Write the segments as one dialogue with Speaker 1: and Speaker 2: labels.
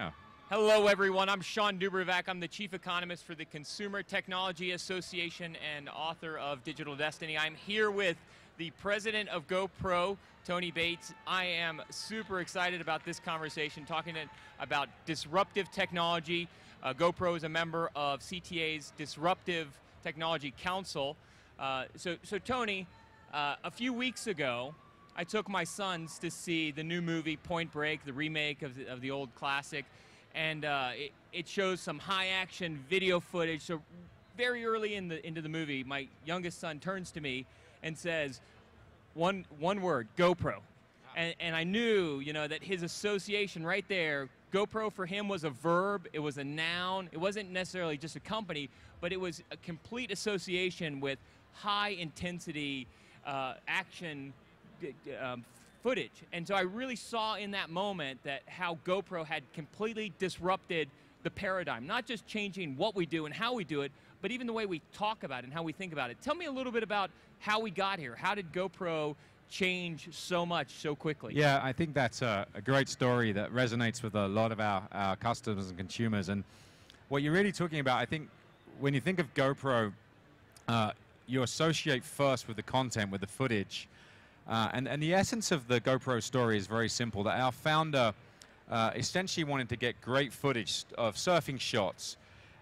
Speaker 1: Yeah.
Speaker 2: Hello, everyone. I'm Shawn DuBravac. I'm the chief economist for the Consumer Technology Association and author of Digital Destiny. I'm here with the president of GoPro, Tony Bates. I am super excited about this conversation, talking about disruptive technology. Uh, GoPro is a member of CTA's Disruptive Technology Council. Uh, so, so, Tony, uh, a few weeks ago, I took my sons to see the new movie Point Break, the remake of the, of the old classic, and uh, it, it, shows some high action video footage. So very early in the into the movie, my youngest son turns to me and says, "One one word, GoPro," and, and I knew, you know, that his association right there. GoPro for him was a verb, it was a noun, it wasn't necessarily just a company, but it was a complete association with high intensity uh, action um, footage. And so I really saw in that moment that how GoPro had completely disrupted the paradigm, not just changing what we do and how we do it, but even the way we talk about it and how we think about it. Tell me a little bit about how we got here. How did GoPro change so much so quickly?
Speaker 1: Yeah, I think that's a, a great story that resonates with a lot of our, our customers and consumers. And what you're really talking about, I think, when you think of GoPro, uh, you associate first with the content, with the footage. Uh, and, and the essence of the GoPro story is very simple that our founder uh, essentially wanted to get great footage of surfing shots.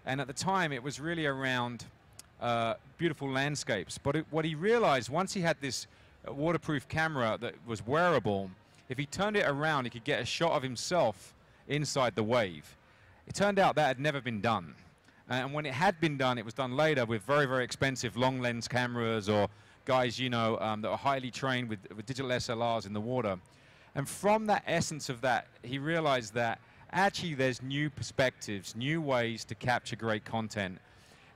Speaker 1: And at the time, it was really around uh, beautiful landscapes. But it, what he realized once he had this waterproof camera that was wearable, if he turned it around, he could get a shot of himself inside the wave. It turned out that had never been done. And when it had been done, it was done later with very, very expensive long lens cameras or guys, you know, um, that are highly trained with, with digital SLRs in the water. And from that essence of that, he realized that actually there's new perspectives, new ways to capture great content.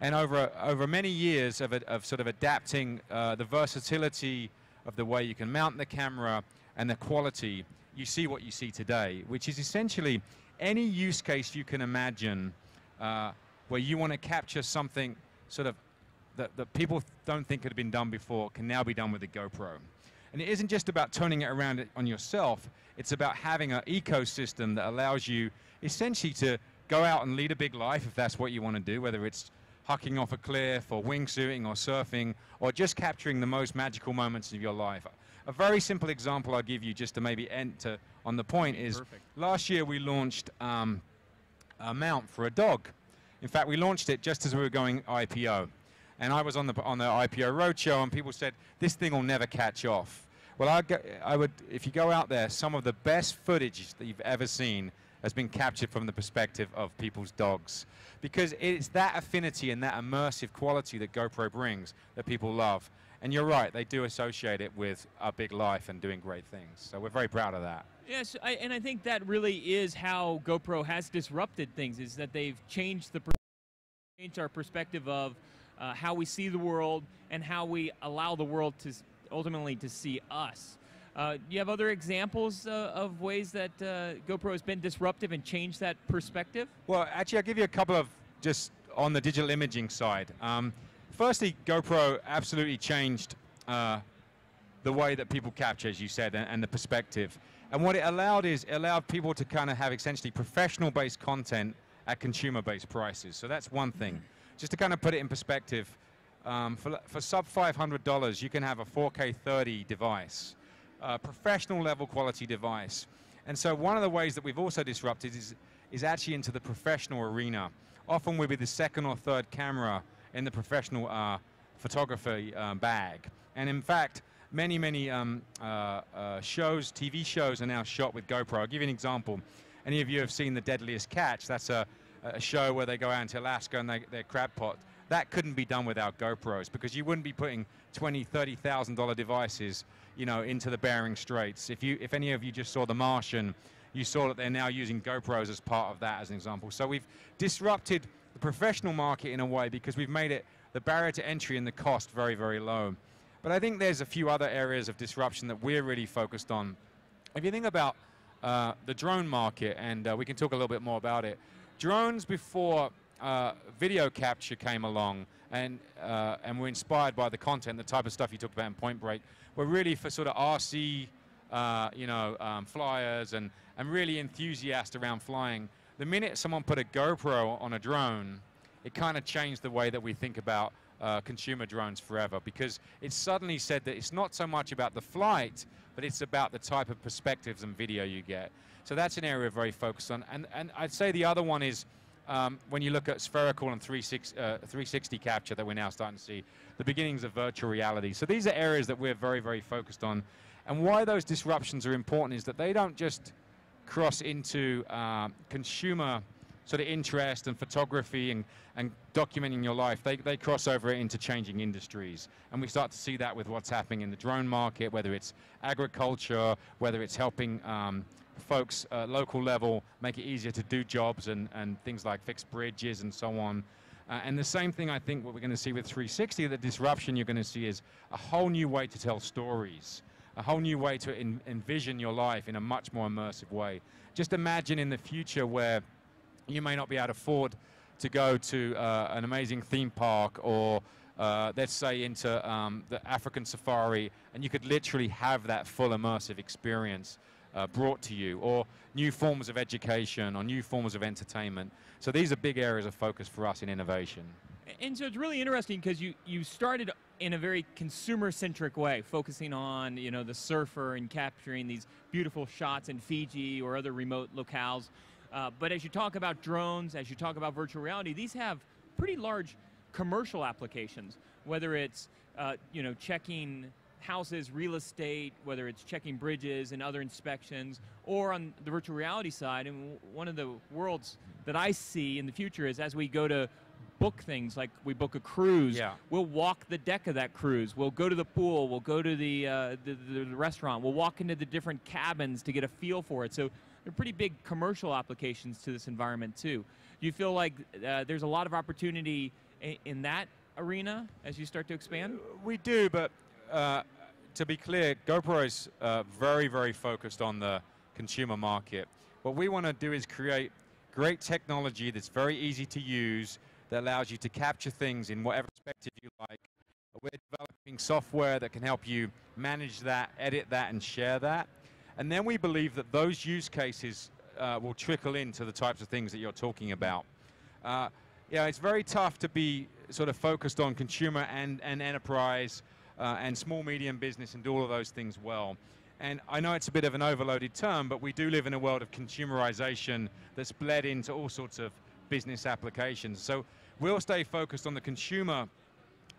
Speaker 1: And over, over many years of, of sort of adapting uh, the versatility of the way you can mount the camera and the quality, you see what you see today, which is essentially any use case you can imagine uh, where you want to capture something sort of that, that people don't think had been done before can now be done with the GoPro. And it isn't just about turning it around on yourself, it's about having an ecosystem that allows you essentially to go out and lead a big life if that's what you want to do, whether it's hucking off a cliff or wingsuiting or surfing or just capturing the most magical moments of your life. A very simple example I'll give you just to maybe enter on the point is
Speaker 2: Perfect.
Speaker 1: last year we launched um, a mount for a dog. In fact, we launched it just as we were going IPO. And I was on the, on the IPO roadshow, and people said, this thing will never catch off. Well, I, I would, if you go out there, some of the best footage that you've ever seen has been captured from the perspective of people's dogs. Because it's that affinity and that immersive quality that GoPro brings that people love. And you're right, they do associate it with a big life and doing great things. So we're very proud of that.
Speaker 2: Yes, I, and I think that really is how GoPro has disrupted things, is that they've changed the changed our perspective of uh, how we see the world and how we allow the world to ultimately to see us. Uh, you have other examples uh, of ways that uh, GoPro has been disruptive and changed that perspective?
Speaker 1: Well, actually, I'll give you a couple of just on the digital imaging side. Um, firstly, GoPro absolutely changed uh, the way that people capture, as you said, and, and the perspective. And what it allowed is it allowed people to kind of have essentially professional-based content at consumer-based prices. So that's one thing. Just to kind of put it in perspective, um, for, for sub $500, you can have a 4K 30 device, a professional level quality device. And so one of the ways that we've also disrupted is, is actually into the professional arena. Often we'll be the second or third camera in the professional uh, photography um, bag. And in fact, many, many um, uh, uh, shows, TV shows are now shot with GoPro. I'll give you an example. Any of you have seen The Deadliest Catch? That's a, a show where they go out into Alaska and they, they're crab pot. That couldn't be done without GoPros because you wouldn't be putting twenty, thirty thousand dollar devices, you know, into the Bering Straits. If you, if any of you just saw The Martian, you saw that they're now using GoPros as part of that as an example. So we've disrupted the professional market in a way because we've made it the barrier to entry and the cost very, very low. But I think there's a few other areas of disruption that we're really focused on. If you think about uh, the drone market, and uh, we can talk a little bit more about it. Drones before uh, video capture came along and uh, and were inspired by the content, the type of stuff you talked about in Point Break, were really for sort of RC, uh, you know, um, flyers and and really enthusiasts around flying. the minute someone put a GoPro on a drone, it kind of changed the way that we think about uh, consumer drones forever because it suddenly said that it's not so much about the flight, but it's about the type of perspectives and video you get. So that's an area we're very focused on. And, and I'd say the other one is um, when you look at spherical and 360, uh, 360 capture that we're now starting to see, the beginnings of virtual reality. So these are areas that we're very, very focused on. And why those disruptions are important is that they don't just cross into uh, consumer sort of interest and photography and, and documenting your life, they, they cross over into changing industries. And we start to see that with what's happening in the drone market, whether it's agriculture, whether it's helping um, folks uh, local level make it easier to do jobs and, and things like fix bridges and so on. Uh, and the same thing I think what we're going to see with 360, the disruption you're going to see is a whole new way to tell stories, a whole new way to envision your life in a much more immersive way. Just imagine in the future where you may not be able to afford to go to uh, an amazing theme park or uh, let's say into um, the African safari and you could literally have that full immersive experience uh, brought to you or new forms of education or new forms of entertainment. So these are big areas of focus for us in innovation.
Speaker 2: And so it's really interesting because you, you started in a very consumer-centric way, focusing on you know the surfer and capturing these beautiful shots in Fiji or other remote locales. Uh, but as you talk about drones, as you talk about virtual reality, these have pretty large commercial applications, whether it's uh, you know checking houses, real estate, whether it's checking bridges and other inspections, or on the virtual reality side. And one of the worlds that I see in the future is as we go to book things like we book a cruise
Speaker 1: yeah.
Speaker 2: we'll walk the deck of that cruise we'll go to the pool we'll go to the, uh, the, the, restaurant we'll walk into the different cabins to get a feel for it so there are pretty big commercial applications to this environment too. Do you feel like uh, there's a lot of opportunity in, in, that arena as you start to expand?
Speaker 1: We do, but uh, to be clear, GoPro is uh, very, very focused on the consumer market. What we want to do is create great technology that's very easy to use, that allows you to capture things in whatever perspective you like. We're developing software that can help you manage that, edit that, and share that. And then we believe that those use cases uh, will trickle into the types of things that you're talking about. Uh, yeah, it's very tough to be sort of focused on consumer and, and enterprise uh, and small medium business and do all of those things well. And I know it's a bit of an overloaded term, but we do live in a world of consumerization that's bled into all sorts of business applications. So we'll stay focused on the consumer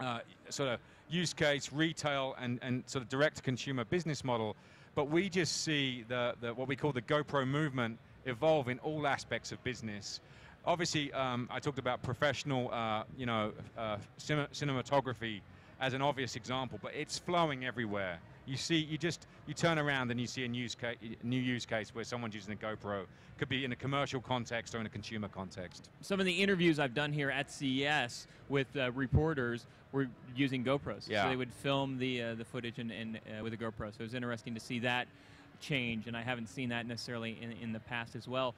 Speaker 1: uh, sort of use case, retail, and, and sort of direct consumer business model. But we just see the, the, what we call the GoPro movement evolve in all aspects of business. Obviously, um, I talked about professional, uh, you know, uh, cinematography as an obvious example, but it's flowing everywhere. You see, you just, you turn around and you see a news case, new use case where someone's using a GoPro. Could be in a commercial context or in a consumer context.
Speaker 2: Some of the interviews I've done here at CES with uh, reporters were using GoPros.
Speaker 1: Yeah.
Speaker 2: So they would film the, uh, the footage in, in uh, with a GoPro. So it was interesting to see that change, and I haven't seen that necessarily in, in the past as well.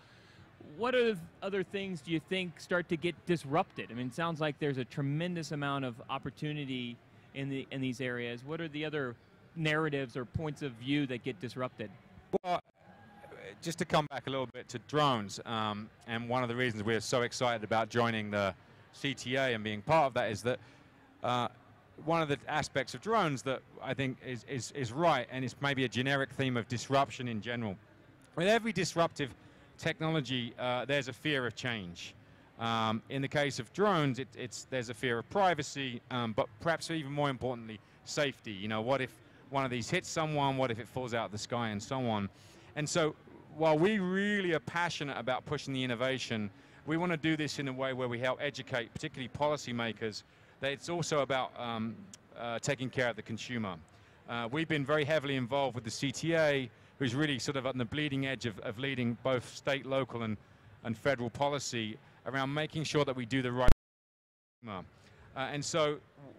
Speaker 2: What are other things do you think start to get disrupted? I mean, it sounds like there's a tremendous amount of opportunity in the in these areas. What are the other narratives or points of view that get disrupted?
Speaker 1: Well, just to come back a little bit to drones, um, and one of the reasons we're so excited about joining the CTA and being part of that is that uh, one of the aspects of drones that I think is, is, is right, and it's maybe a generic theme of disruption in general. With every disruptive technology, uh, there's a fear of change. Um, in the case of drones, it, it's, there's a fear of privacy, um, but perhaps even more importantly, safety. You know, what if one of these hits someone? What if it falls out of the sky and so on? And so while we really are passionate about pushing the innovation, we want to do this in a way where we help educate, particularly policymakers, that it's also about um, uh, taking care of the consumer. Uh, we've been very heavily involved with the CTA, who's really sort of on the bleeding edge of, of leading both state, local, and, and federal policy around making sure that we do the right uh, and so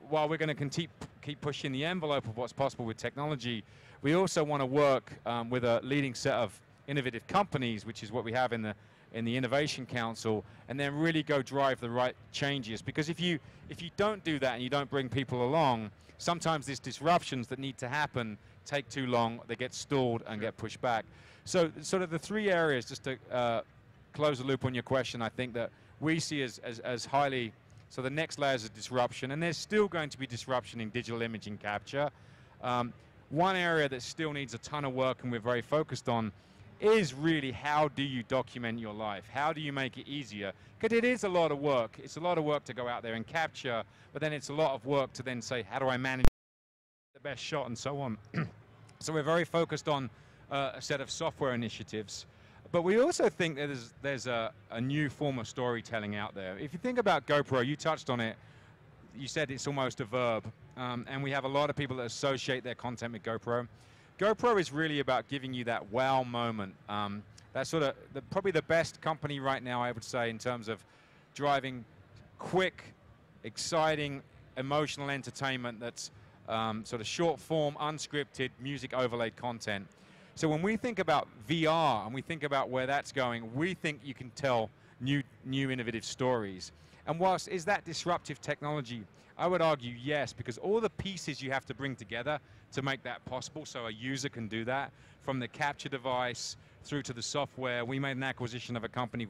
Speaker 1: while we're going to keep, keep pushing the envelope of what's possible with technology, we also want to work um, with a leading set of innovative companies, which is what we have in the in the Innovation Council, and then really go drive the right changes. Because if you if you don't do that and you don't bring people along, sometimes these disruptions that need to happen take too long, they get stalled and get pushed back. So sort of the three areas, just to uh, close the loop on your question, I think that we see as, as, as highly, so the next layers of disruption, and there's still going to be disruption in digital imaging capture. Um, one area that still needs a ton of work and we're very focused on is really how do you document your life? How do you make it easier? Because it is a lot of work. It's a lot of work to go out there and capture, but then it's a lot of work to then say, how do I manage the best shot and so on. so we're very focused on uh, a set of software initiatives. But we also think that there's, there's a, a new form of storytelling out there. If you think about GoPro, you touched on it, you said it's almost a verb. Um, and we have a lot of people that associate their content with GoPro. GoPro is really about giving you that wow moment. Um, that's sort of the, probably the best company right now, I would say, in terms of driving quick, exciting, emotional entertainment that's um, sort of short form, unscripted, music overlaid content. So when we think about VR and we think about where that's going, we think you can tell new, new innovative stories. And whilst is that disruptive technology? I would argue yes, because all the pieces you have to bring together to make that possible, so a user can do that, from the capture device through to the software. We made an acquisition of a company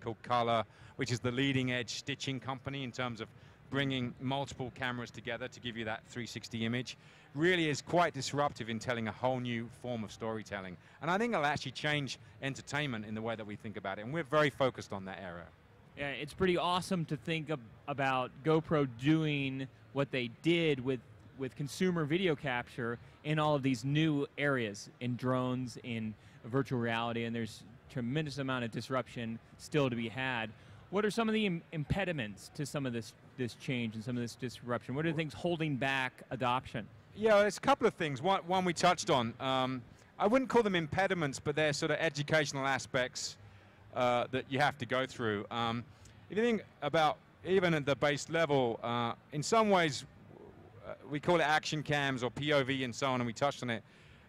Speaker 1: called Kolor, which is the leading edge stitching company in terms of bringing multiple cameras together to give you that 360 image really is quite disruptive in telling a whole new form of storytelling. And I think it'll actually change entertainment in the way that we think about it. And we're very focused on that area.
Speaker 2: Yeah, it's pretty awesome to think of, about GoPro doing what they did with with consumer video capture in all of these new areas, in drones, in virtual reality, and there's tremendous amount of disruption still to be had. What are some of the Im impediments to some of this this change and some of this disruption? What are the things holding back adoption?
Speaker 1: Yeah, there's a couple of things. One, one we touched on. Um, I wouldn't call them impediments, but they're sort of educational aspects uh, that you have to go through. Um, if you think about even at the base level, uh, in some ways, uh, we call it action cams or POV and so on, and we touched on it.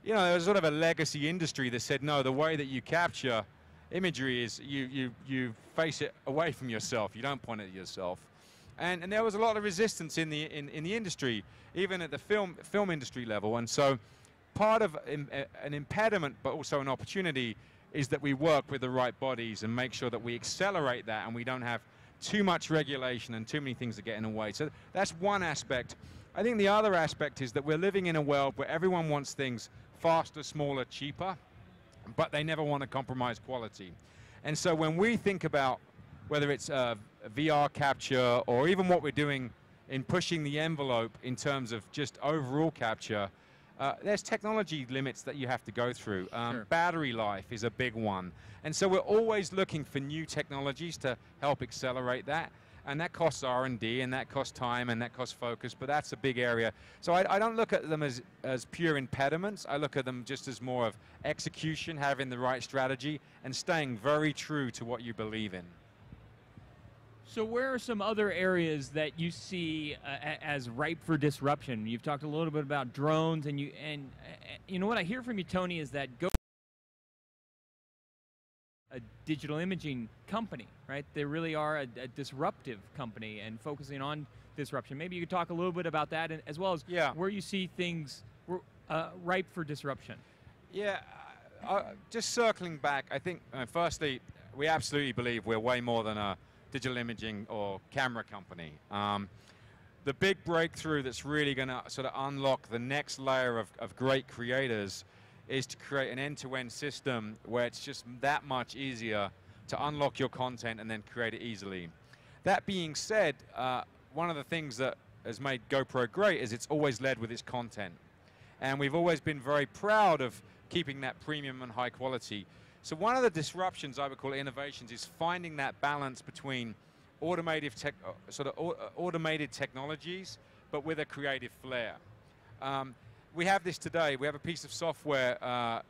Speaker 1: You know, there's sort of a legacy industry that said, no, the way that you capture imagery is you, you, you face it away from yourself. You don't point it at yourself. And, and there was a lot of resistance in the, in, in the industry, even at the film, film industry level. And so part of an impediment, but also an opportunity, is that we work with the right bodies and make sure that we accelerate that and we don't have too much regulation and too many things that get in the way. So that's one aspect. I think the other aspect is that we're living in a world where everyone wants things faster, smaller, cheaper, but they never want to compromise quality. And so when we think about whether it's uh, VR capture or even what we're doing in pushing the envelope in terms of just overall capture, uh, there's technology limits that you have to go through. Um, sure. Battery life is a big one. And so we're always looking for new technologies to help accelerate that. And that costs R&D, and that costs time, and that costs focus, but that's a big area. So I, I don't look at them as, as pure impediments. I look at them just as more of execution, having the right strategy, and staying very true to what you believe in.
Speaker 2: So where are some other areas that you see uh, as ripe for disruption? You've talked a little bit about drones, and you and uh, you know what I hear from you, Tony, is that go a digital imaging company, right? They really are a, a, disruptive company and focusing on disruption. Maybe you could talk a little bit about that, and, as well as yeah. where you see things uh, ripe for disruption.
Speaker 1: Yeah, uh, just circling back, I think uh, firstly we absolutely believe we're way more than a digital imaging or camera company. Um, the big breakthrough that's really going to sort of unlock the next layer of, of great creators is to create an end-to-end system where it's just that much easier to unlock your content and then create it easily. That being said, uh, one of the things that has made GoPro great is it's always led with its content. And we've always been very proud of keeping that premium and high quality. So one of the disruptions I would call innovations is finding that balance between automated tech, uh, sort of uh, automated technologies, but with a creative flair. Um, we have this today. We have a piece of software uh, uh,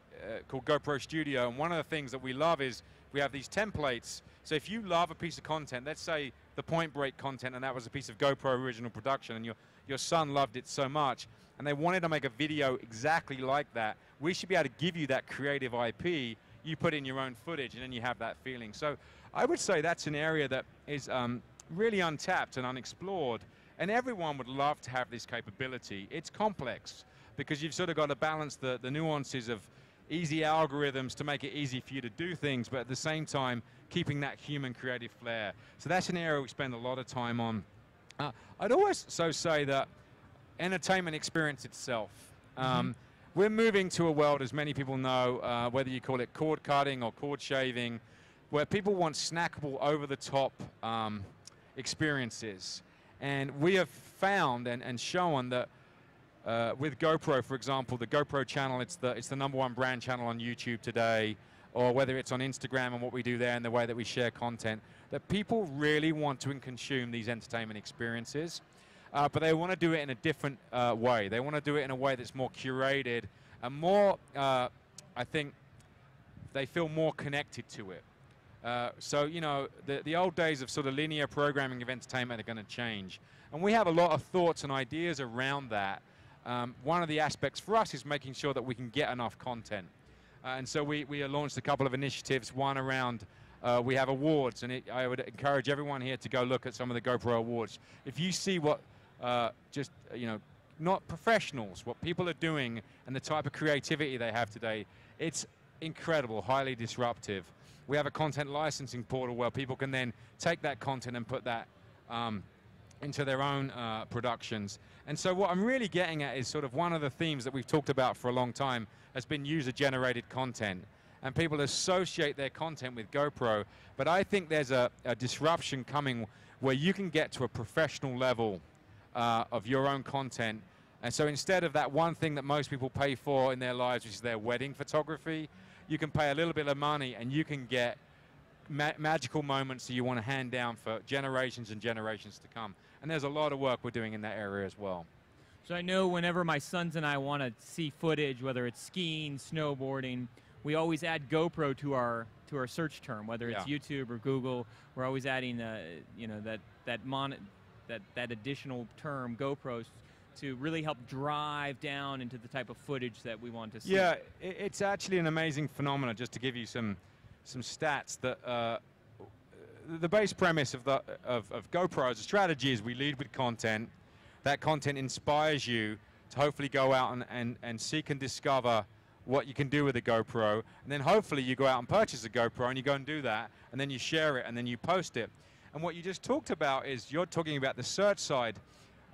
Speaker 1: called GoPro Studio, and one of the things that we love is we have these templates. So if you love a piece of content, let's say the Point Break content, and that was a piece of GoPro original production, and your your son loved it so much, and they wanted to make a video exactly like that, we should be able to give you that creative IP you put in your own footage and then you have that feeling. So I would say that's an area that is um, really untapped and unexplored. And everyone would love to have this capability. It's complex because you've sort of got to balance the, the nuances of easy algorithms to make it easy for you to do things, but at the same time, keeping that human creative flair. So that's an area we spend a lot of time on. Uh, I'd also say that entertainment experience itself. Um, mm-hmm. We're moving to a world, as many people know, uh, whether you call it cord cutting or cord shaving, where people want snackable, over the top um, experiences. And we have found and, and shown that uh, with GoPro, for example, the GoPro channel, it's the, it's the number one brand channel on YouTube today, or whether it's on Instagram and what we do there and the way that we share content, that people really want to consume these entertainment experiences, uh, but they want to do it in a different uh, way. They want to do it in a way that's more curated and more, uh, I think, they feel more connected to it. Uh, so, you know, the, the old days of sort of linear programming of entertainment are going to change. And we have a lot of thoughts and ideas around that. Um, one of the aspects for us is making sure that we can get enough content. Uh, and so we, we launched a couple of initiatives, one around uh, we have awards, and it, I would encourage everyone here to go look at some of the GoPro awards. If you see what uh, just, you know, not professionals, what people are doing and the type of creativity they have today, it's incredible, highly disruptive. We have a content licensing portal where people can then take that content and put that um, into their own uh, productions. And so what I'm really getting at is sort of one of the themes that we've talked about for a long time has been user-generated content. And people associate their content with GoPro, but I think there's a, a disruption coming where you can get to a professional level uh, of your own content. And so instead of that one thing that most people pay for in their lives, which is their wedding photography, you can pay a little bit of money and you can get ma magical moments that you want to hand down for generations and generations to come. And there's a lot of work we're doing in that area as well.
Speaker 2: So I know whenever my sons and I want to see footage, whether it's skiing, snowboarding, we always add GoPro to our to our search term, whether it's yeah. YouTube or Google. We're always adding, uh, you know, that that mon that that additional term GoPros to really help drive down into the type of footage that we want to see.
Speaker 1: Yeah, it's actually an amazing phenomenon. Just to give you some some stats that. Uh, the base premise of, the, of, of GoPro as a strategy is we lead with content. That content inspires you to hopefully go out and, and, and seek and discover what you can do with a GoPro. And then hopefully you go out and purchase a GoPro and you go and do that. And then you share it and then you post it. And what you just talked about is you're talking about the search side.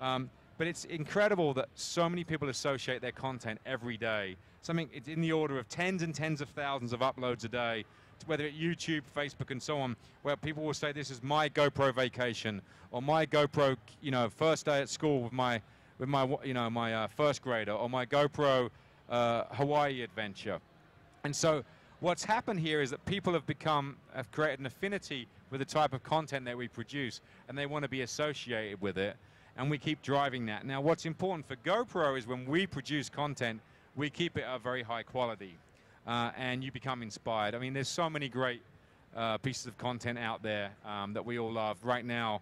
Speaker 1: Um, but it's incredible that so many people associate their content every day. Something it's in the order of tens and tens of thousands of uploads a day, whether it's YouTube, Facebook, and so on, where people will say this is my GoPro vacation or my GoPro, you know, first day at school with my with my you know my uh, first grader or my GoPro uh, Hawaii adventure. And so what's happened here is that people have become have created an affinity with the type of content that we produce, and they want to be associated with it and we keep driving that. Now, what's important for GoPro is when we produce content, we keep it of very high quality, uh, and you become inspired. I mean, there's so many great uh, pieces of content out there um, that we all love. Right now,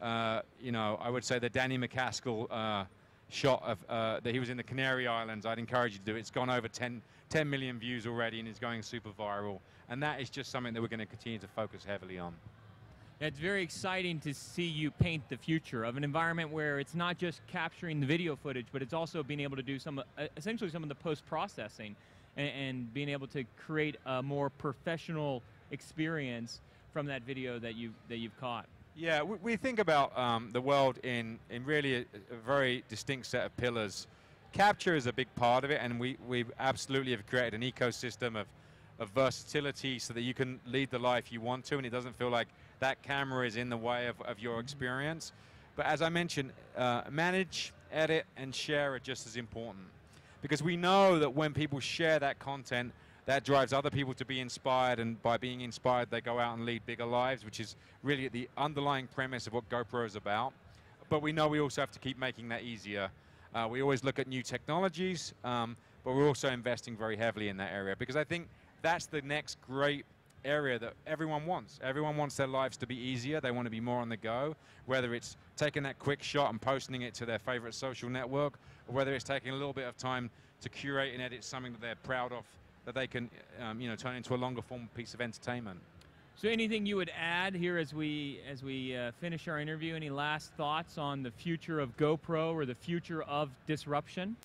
Speaker 1: uh, you know, I would say the Danny MacAskill uh, shot of uh, that he was in the Canary Islands. I'd encourage you to do it. It's gone over 10, 10 million views already, and it's going super viral. And that is just something that we're going to continue to focus heavily on.
Speaker 2: It's very exciting to see you paint the future of an environment where it's not just capturing the video footage, but it's also being able to do some, uh, essentially some of the post-processing and, and, being able to create a more professional experience from that video that you that you've caught.
Speaker 1: Yeah, we, we think about um, the world in in really a, a, very distinct set of pillars. Capture is a big part of it, and we we absolutely have created an ecosystem of of versatility so that you can lead the life you want to, and it doesn't feel like that camera is in the way of, of your experience. But as I mentioned, uh, manage, edit, and share are just as important. Because we know that when people share that content, that drives other people to be inspired, and by being inspired, they go out and lead bigger lives, which is really the underlying premise of what GoPro is about. But we know we also have to keep making that easier. Uh, we always look at new technologies, um, but we're also investing very heavily in that area because I think that's the next great area that everyone wants. Everyone wants their lives to be easier. They want to be more on the go, whether it's taking that quick shot and posting it to their favorite social network, or whether it's taking a little bit of time to curate and edit something that they're proud of, that they can, um, you know, turn into a longer form piece of entertainment.
Speaker 2: So, anything you would add here as we as we uh, finish our interview? Any last thoughts on the future of GoPro or the future of disruption?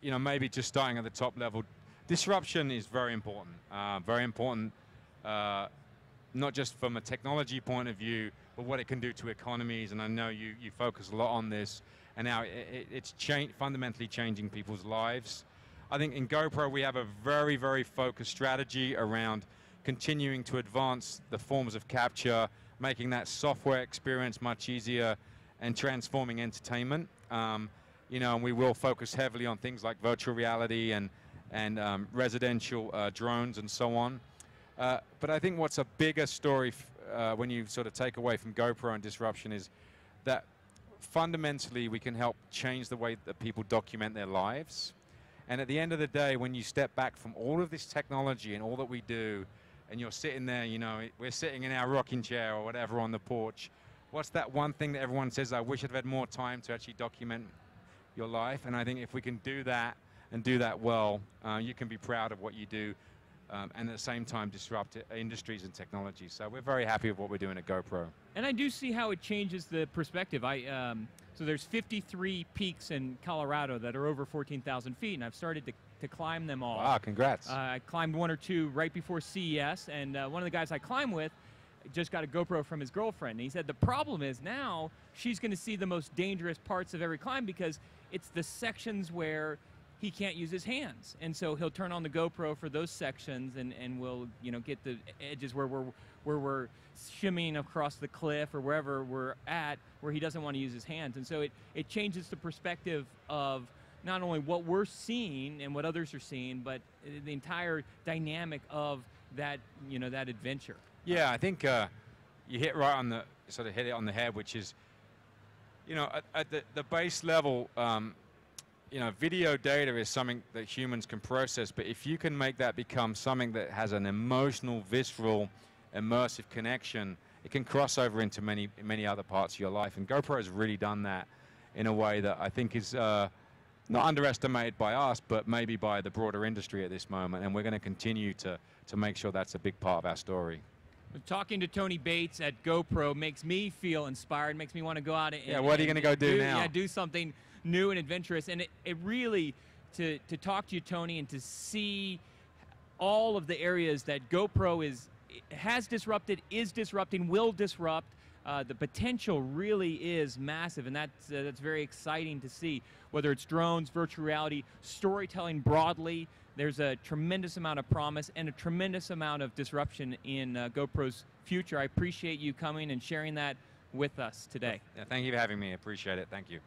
Speaker 1: You know, maybe just starting at the top level disruption is very important. Uh, very important, uh, not just from a technology point of view, but what it can do to economies. And I know you, you focus a lot on this, and now it, it, it's cha fundamentally changing people's lives. I think in GoPro we have a very, very focused strategy around continuing to advance the forms of capture, making that software experience much easier, and transforming entertainment. Um, you know, and we will focus heavily on things like virtual reality and and um, residential uh, drones and so on. Uh, but I think what's a bigger story uh, when you sort of take away from GoPro and disruption is that fundamentally we can help change the way that people document their lives. And at the end of the day, when you step back from all of this technology and all that we do, and you're sitting there, you know, we're sitting in our rocking chair or whatever on the porch, what's that one thing that everyone says, I wish I'd had more time to actually document your life? And I think if we can do that and do that well, uh, you can be proud of what you do um, and at the same time disrupt industries and technologies. So we're very happy with what we're doing at GoPro.
Speaker 2: And I do see how it changes the perspective. I um, so there's 53 peaks in Colorado that are over 14,000 feet, and I've started to, to climb them all.
Speaker 1: Wow, congrats. Uh,
Speaker 2: I climbed one or two right before CES, and uh, one of the guys I climb with just got a GoPro from his girlfriend. And he said the problem is now she's going to see the most dangerous parts of every climb because it's the sections where he can't use his hands. And so he'll turn on the GoPro for those sections and, and we'll, you know, get the edges where we're where we're shimmying across the cliff or wherever we're at where he doesn't want to use his hands. And so it, it changes the perspective of not only what we're seeing and what others are seeing, but the entire dynamic of that, you know, that adventure.
Speaker 1: Yeah, I think uh, you hit right on the, sort of hit it on the head, which is, you know, at, at the, the base level, um, you know, video data is something that humans can process, but if you can make that become something that has an emotional, visceral, immersive connection, it can cross over into many, many other parts of your life. And GoPro has really done that in a way that I think is uh, not underestimated by us, but maybe by the broader industry at this moment. And we're going to continue to, to make sure that's a big part of our story.
Speaker 2: Talking to Tony Bates at GoPro makes me feel inspired, makes me want to go out and
Speaker 1: yeah. What are you going to go do,
Speaker 2: do,
Speaker 1: now?
Speaker 2: Yeah, do something new and adventurous. And it, it really to to talk to you, Tony, and to see all of the areas that GoPro is has disrupted, is disrupting, will disrupt. Uh, the potential really is massive, and that's uh, that's very exciting to see. Whether it's drones, virtual reality, storytelling broadly, there's a tremendous amount of promise and a tremendous amount of disruption in uh, GoPro's future. I appreciate you coming and sharing that with us today.
Speaker 1: Thank you for having me. I appreciate it. Thank you.